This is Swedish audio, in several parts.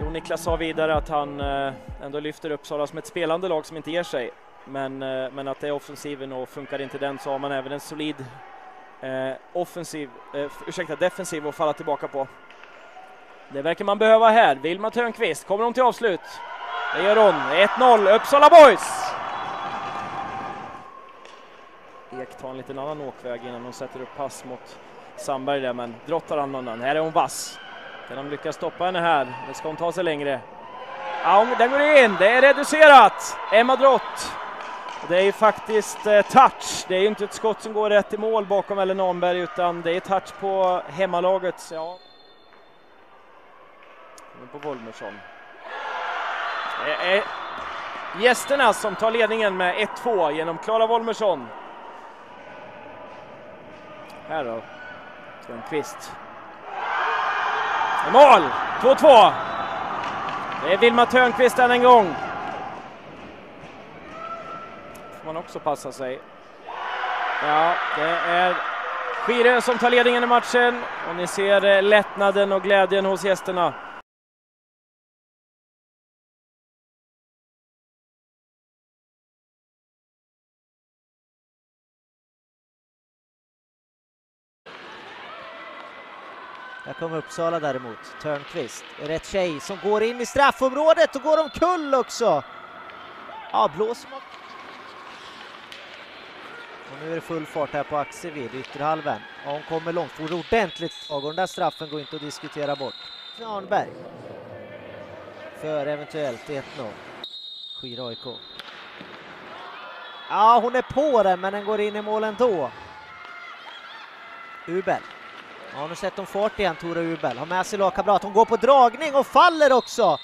Jo, Niklas sa vidare att han eh, ändå lyfter Uppsala som ett spelande lag som inte ger sig. Men, eh, men att det är offensiven och funkar inte den så har man även en solid eh, offensiv, eh, ursäkta, defensiv att falla tillbaka på. Det verkar man behöva här. Vilma Törnqvist, kommer hon till avslut? Det gör hon. 1-0 Uppsala Boys! Ek tar en liten annan åkväg innan hon sätter upp pass mot Sandberg där, men drottar han någon. Här är hon vass. Kan de lyckas stoppa henne här? Eller ska hon ta sig längre? Ja, den går in. Det är reducerat. Emma Drott. Det är ju faktiskt eh, touch. Det är ju inte ett skott som går rätt i mål bakom Ellen Ahnberg utan det är touch på hemmalagets. Ja. På Volmersson. Det är gästerna som tar ledningen med 1-2 genom Klara Volmersson. Här då, Törnqvist. Mål! 2-2. Det är Vilma Törnqvist än en gång. får man också passa sig. Ja, det är Skirö som tar ledningen i matchen och ni ser eh, lättnaden och glädjen hos gästerna. Här kommer Uppsala däremot. Törnqvist, rätt tjej som går in i straffområdet och går omkull också. Ja, blåser man. Och nu är det full fart här på Axevid, ytterhalven. Ja, hon kommer långt, får ordentligt tag och den där straffen går inte att diskutera bort. Arnberg. För eventuellt 1-0. Skir AIK. Ja, hon är på den, men den går in i mål ändå. Ubel. Ja, nu sätter hon fart igen, Tora Ubel. Har med sig lagkamrat. Hon går på dragning och faller också!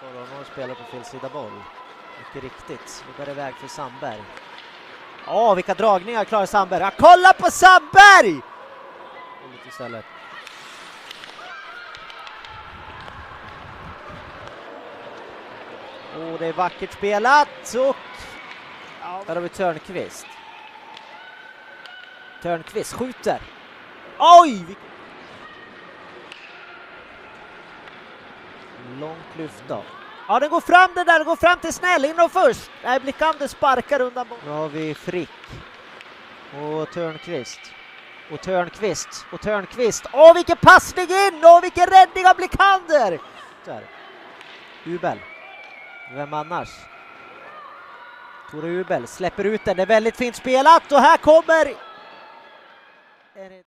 Så då, hon spelar på fel sida boll. Mycket riktigt. Nu går det iväg för Sandberg. Ja, vilka dragningar klarar Sandberg. Ja, kolla på Sandberg! Lite istället. Oh, det är vackert spelat och ja, där har vi Törnqvist. Törnqvist skjuter. Oj! Långt lyft då. Ja, den går fram den där, den går fram till Snäll, in först. Nej, Blikander sparkar undan bollen. Nu har vi Frick. Och Törnqvist. Och Törnqvist. Och Törnqvist. Åh, vilken passning in! Åh, vilken räddning av Blikander! Där. Ubel. Vem annars? Tore Ubel släpper ut den, det är väldigt fint spelat och här kommer and it